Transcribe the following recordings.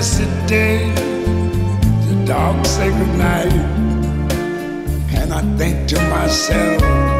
blessed day, the dark sacred night, and I think to myself,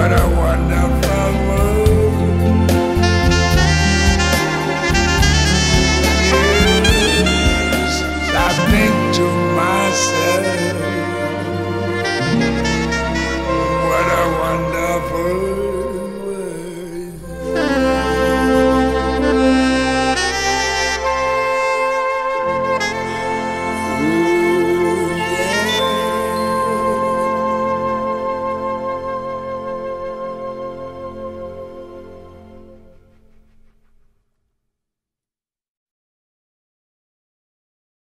what I know.